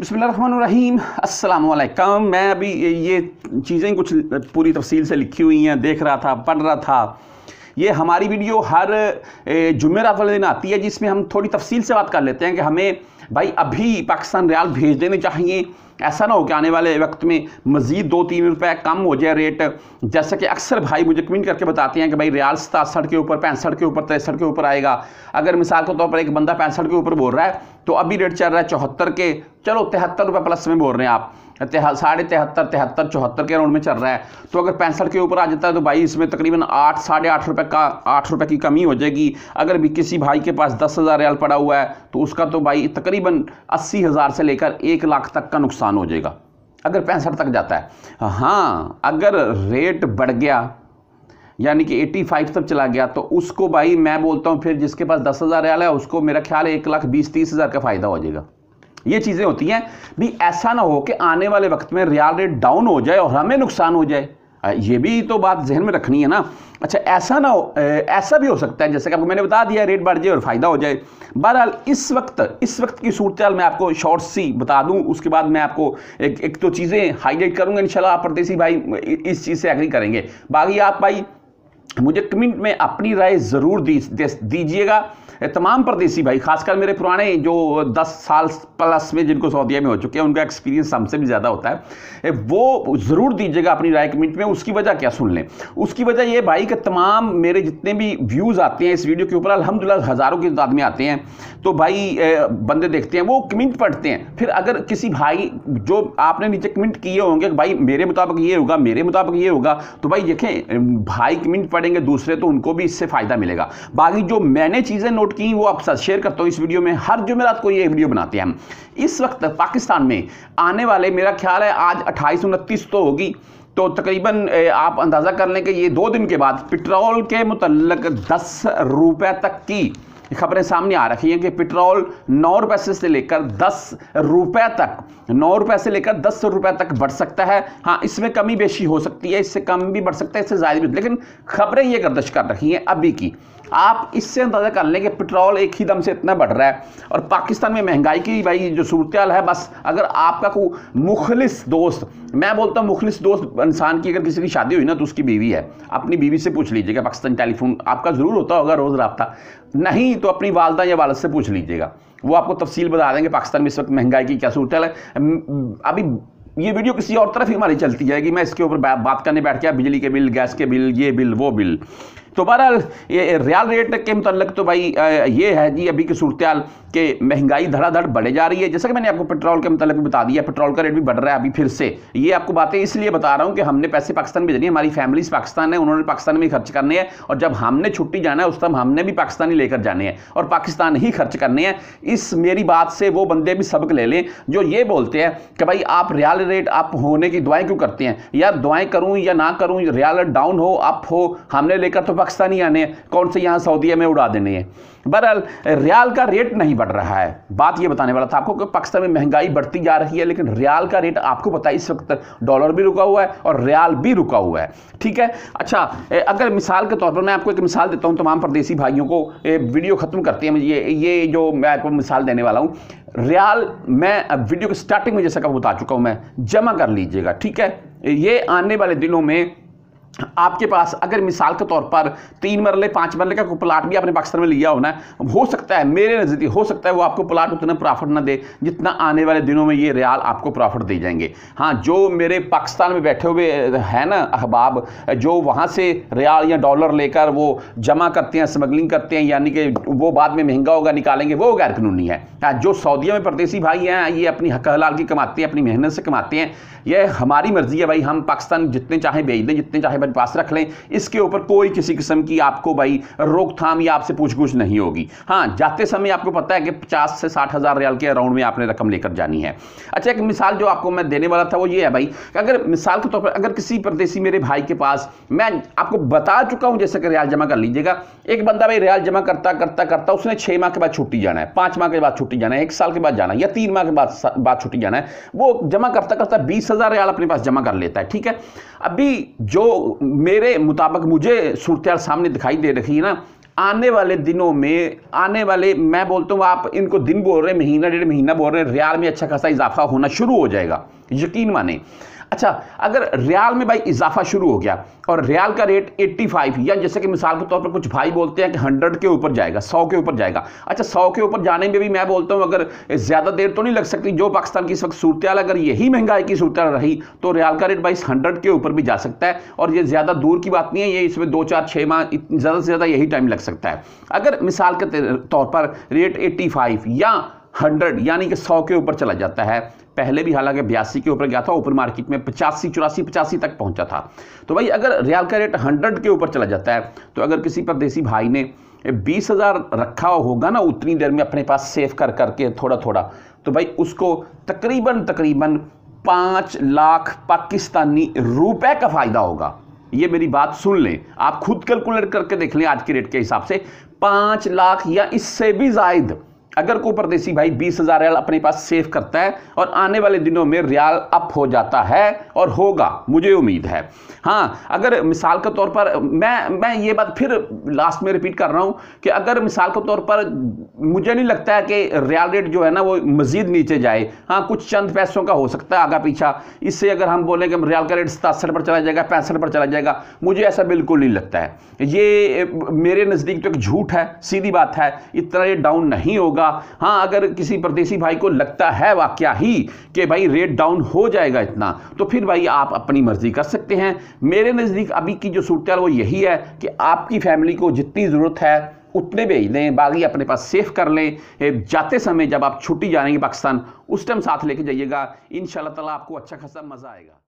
बसमीम मैं अभी ये चीज़ें कुछ पूरी तफसील से लिखी हुई हैं, देख रहा था, पढ़ रहा था। ये हमारी वीडियो हर जुमेरात वाले दिन आती है, जिसमें हम थोड़ी तफसील से बात कर लेते हैं कि हमें, भाई, अभी पाकिस्तान रियाल भेज देने चाहिए। ऐसा ना हो कि आने वाले वक्त में मज़ीद दो तीन रुपए कम हो जाए रेट। जैसा कि अक्सर भाई मुझे कमेंट करके बताते हैं कि भाई, रियाल सतासठ के ऊपर, पैंसठ के ऊपर, तिरसठ के ऊपर आएगा। अगर मिसाल के तौर पर एक बंदा पैंसठ के ऊपर बोल रहा है तो अभी रेट चल रहा है चौहत्तर के। चलो, तिहत्तर रुपये प्लस में बोल रहे हैं आप। साढ़े तिहत्तर तिहत्तर, चौहत्तर के राउंड में चल रहा है। तो अगर पैंसठ के ऊपर आ जाता है तो भाई इसमें तकरीबन आठ, साढ़े आठ रुपये का, आठ रुपये की कमी हो जाएगी। अगर भी किसी भाई के पास दस हज़ार रियाल पड़ा हुआ है तो उसका तो भाई तकरीबन अस्सी हज़ार से लेकर एक लाख तक का नुकसान हो जाएगा। अगर पैंसठ तक जाता है। हाँ अगर रेट बढ़ गया, यानी कि 85 तक चला गया तो उसको भाई मैं बोलता हूँ, फिर जिसके पास दस हज़ार रियाल है, उसको मेरा ख्याल है एक लाख बीस, तीस हज़ार का फ़ायदा हो जाएगा। ये चीज़ें होती हैं भी ऐसा ना हो कि आने वाले वक्त में रियाल रेट डाउन हो जाए और हमें नुकसान हो जाए। ये भी तो बात जहन में रखनी है ना। अच्छा ऐसा ना हो ऐसा भी हो सकता है, जैसे कि आपको मैंने बता दिया, रेट बढ़ जाए और फ़ायदा हो जाए। बहरहाल, इस वक्त इस वक्त की सूरत मैं आपको शॉर्ट सी बता दूँ, उसके बाद मैं आपको एक एक तो चीज़ें हाईलाइट करूँगा, इंशाल्लाह आप परदेसी भाई इस चीज़ से एग्री करेंगे। बाकी आप भाई, मुझे कमेंट में अपनी राय ज़रूर दीजिएगा। तमाम परदेसी भाई, खासकर मेरे पुराने जो 10 साल प्लस में जिनको सऊदीया में हो चुके हैं, उनका एक्सपीरियंस हमसे भी ज़्यादा होता है। वो ज़रूर दीजिएगा अपनी राय कमेंट में, उसकी वजह क्या सुन लें। उसकी वजह ये भाई कि तमाम मेरे जितने भी व्यूज़ आते हैं इस वीडियो के ऊपर अलहमदिल्ला हज़ारों की तादाद में आते हैं। तो भाई बंदे देखते हैं, वो कमेंट पढ़ते हैं। फिर अगर किसी भाई जो आपने नीचे कमेंट किए होंगे भाई, मेरे मुताबिक ये होगा, मेरे मुताबिक ये होगा तो भाई, देखें, भाई कमेंट पढ़ेंगे, दूसरे तो उनको भी इससे फ़ायदा मिलेगा। बाकी जो मैंने चीज़ें नोट की, वो आपके साथ शेयर करता हूँ इस वीडियो में। हर जुमेरात को ये वीडियो बनाते हैं हम। इस वक्त पाकिस्तान में आने वाले, मेरा ख्याल है आज अट्ठाईस उनतीस तो होगी। तो तकरीबन आप अंदाज़ा कर लें कि ये दो दिन के बाद पेट्रोल के मुतलक दस रुपये तक की खबरें सामने आ रखी हैं कि पेट्रोल नौ रुपए से लेकर दस रुपए तक, नौ रुपए से लेकर दस रुपए तक बढ़ सकता है। हाँ इसमें कमी बेशी हो सकती है, इससे कम भी बढ़ सकता है, इससे ज़्यादा भी। लेकिन खबरें ये गर्दश कर रखी हैं अभी की। आप इससे अंदाज़ा कर लें कि पेट्रोल एक ही दम से इतना बढ़ रहा है और पाकिस्तान में महँगाई की भाई जो सूरत है, बस अगर आपका कोई मुखलिस दोस्त, मैं बोलता हूँ मुखलिस दोस्त, इंसान की अगर किसी की शादी हुई ना तो उसकी बीवी है। अपनी बीवी से पूछ लीजिएगा, पाकिस्तान टेलीफोन आपका ज़रूर होता होगा रोज़ रबता। नहीं तो अपनी वालदा या वालद से पूछ लीजिएगा। वो आपको तफसील बता देंगे पाकिस्तान में इस वक्त महँगाई की क्या सूरत है। अभी ये वीडियो किसी और तरफ़ ही हमारी चलती जाएगी। मैं इसके ऊपर बात करने बैठ गया बिजली के बिल, गैस के बिल, ये बिल, वो बिल। तो बहरहाल, ये रियाल रेट के मतलब तो भाई ये है जी अभी की सूरत कि महँगाई धड़ाधड़ बढ़े जा रही है। जैसा कि मैंने आपको पेट्रोल के मतलब भी बता दिया, पेट्रोल का रेट भी बढ़ रहा है अभी फिर से। ये आपको बातें इसलिए बता रहा हूँ कि हमने पैसे पाकिस्तान भेजनी हमारी फैमिलीज़ पाकिस्तान है, उन्होंने पाकिस्तान में खर्च करने हैं और जब हमने छुट्टी जाना है, उस टाइम हमने भी पाकिस्तानी लेकर जाने हैं और पाकिस्तान ही खर्च करने हैं। इस मेरी बात से वो बंदे भी सबक ले लें जो ये बोलते हैं कि भाई, आप रियाल रेट आप होने की दुआएँ क्यों करते हैं? यार दुआएँ करूँ या ना करूँ, रियाल डाउन हो, अप हो, हमने लेकर तो पाकिस्तानी आने हैं कौन से यहाँ सऊदीया में उड़ा देने हैं? बहरहाल, रियाल का रेट नहीं बढ़ रहा है। बात ये बताने वाला था आपको कि पाकिस्तान में महँगाई बढ़ती जा रही है, लेकिन रियाल का रेट आपको पता है, इस वक्त डॉलर भी रुका हुआ है और रियाल भी रुका हुआ है। ठीक है? अच्छा अगर मिसाल के तौर पर मैं आपको एक मिसाल देता हूँ, तमाम परदेसी भाइयों को वीडियो ख़त्म करते हैं ये ये जो मैं आपको मिसाल देने वाला हूँ, रियाल, मैं वीडियो के स्टार्टिंग में जैसा का बता चुका हूँ, मैं जमा कर लीजिएगा, ठीक है? ये आने वाले दिनों में आपके पास अगर मिसाल के तौर पर तीन मरले पाँच मरले का कोई प्लाट भी आपने पाकिस्तान में लिया होना है सकता है मेरे नज़दीक हो सकता है वो आपको प्लाट उतना प्रॉफिट ना दे जितना आने वाले दिनों में ये रियाल आपको प्रॉफिट दे जाएँगे। हाँ जो मेरे पाकिस्तान में बैठे हुए हैं ना अहबाब जो वहाँ से रियाल या डॉलर लेकर वो जमा करते हैं स्मगलिंग करते हैं यानी कि वो बाद में महँगा होगा निकालेंगे वो गैर कानूनी है। हाँ, जो सऊदिया में परदेसी भाई हैं ये अपनी हक हलाल की कमाते हैं अपनी मेहनत से कमाते हैं ये हमारी मर्ज़ी है भाई हम पाकिस्तान जितने चाहें भेज दें जितने चाहें अपने पास रख लें। इसके ऊपर कोई किसी किस्म की आपको भाई रोकथाम या आपसे पूछ पूछ नहीं होगी। हाँ जाते समय आपको पता है कि पचास से साठ हज़ार रियाल के अराउंड में आपने रकम लेकर जानी है। अच्छा एक मिसाल जो आपको मैं देने वाला था वो ये है भाई अगर मिसाल के तौर पर अगर किसी परदेसी मेरे भाई के पास मैं आपको बता चुका हूँ, जैसे कि रियाल जमा कर लीजिएगा, एक बंदा भाई रियाल जमा करता करता करता, उसने छः माह के बाद छुट्टी जाना है, पाँच माह के बाद छुट्टी जाना है, एक साल के बाद जाना है, या तीन माह के बाद बाद छुट्टी जाना है, वो जमा करता करता बीस हज़ार रियाल अपने पास जमा कर लेता है, ठीक है? अभी जो मेरे मुताबिक मुझे सूरत सामने दिखाई दे रही है ना। आने वाले दिनों में, आने वाले, मैं बोलता हूँ, आप इनको दिन बोल रहे हैं, महीना, डेढ़ महीना बोल रहे हैं, रियाल में अच्छा खासा इजाफा होना शुरू हो जाएगा। यकीन माने। अच्छा अगर रियाल में भाई इजाफा शुरू हो गया और रियाल का रेट 85 या जैसे कि मिसाल के तौर पर कुछ भाई बोलते हैं कि 100 के ऊपर जाएगा 100 के ऊपर जाएगा। अच्छा 100 के ऊपर जाने में भी मैं बोलता हूँ, अगर ज़्यादा देर तो नहीं लग सकती, जो पाकिस्तान की इस वक्त सूरत अगर यही महँगाई की सूरत रही तो रियाल का रेट भाई हंड्रेड के ऊपर भी जा सकता है। और ये ज़्यादा दूर की बात नहीं है, ये इसमें दो, चार छः माह ज़्यादा से ज़्यादा यही टाइम लग सकता है। अगर मिसाल के तौर पर रेट एट्टी या हंड्रेड, यानी कि सौ के ऊपर चला जाता है। पहले भी हालाँकि बयासी के ऊपर गया था ऊपर मार्केट में पचासी, चौरासी, पचासी तक पहुँचा था। तो भाई, अगर रियाल का रेट हंड्रेड के ऊपर चला जाता है तो अगर किसी परदेसी भाई ने बीस हज़ार रखा होगा ना, उतनी देर में अपने पास सेव कर, करके थोड़ा थोड़ा तो भाई, उसको तकरीबन तकरीबन पाँच लाख पाकिस्तानी रुपए का फ़ायदा होगा। ये मेरी बात सुन लें। आप खुद कैलकुलेट करके देख लें आज के रेट के हिसाब से। पाँच लाख या इससे भी जायद अगर कोई परदेसी भाई बीस हज़ार रियाल अपने पास सेव करता है और आने वाले दिनों में रियाल अप हो जाता है और होगा, मुझे उम्मीद है। हाँ अगर मिसाल के तौर पर मैं मैं ये बात फिर लास्ट में रिपीट कर रहा हूँ कि अगर मिसाल के तौर पर मुझे नहीं लगता है कि रियाल रेट जो है ना वो मज़ीद नीचे जाए। हाँ कुछ चंद पैसों का हो सकता है आगा पीछा। इससे अगर हम बोलें कि रियाल का रेट सतासठ पर चला जाएगा, पैंसठ पर चला जाएगा, मुझे ऐसा बिल्कुल नहीं लगता है। ये मेरे नज़दीक तो एक झूठ है, सीधी बात है, इतना ये डाउन नहीं होगा। होगा। हाँ अगर किसी परदेसी भाई को लगता है वाक्या ही कि भाई रेट डाउन हो जाएगा इतना तो फिर भाई आप अपनी मर्ज़ी कर सकते हैं। मेरे नज़दीक अभी की जो सूरत वो यही है कि आपकी फैमिली को जितनी ज़रूरत है, उतने भेज दें, बाकी अपने पास सेफ़ कर लें। जाते समय जब आप छुट्टी जाएँगे पाकिस्तान, उस टाइम साथ लेके जाइएगा। इन ताला आपको अच्छा खासा मज़ा आएगा।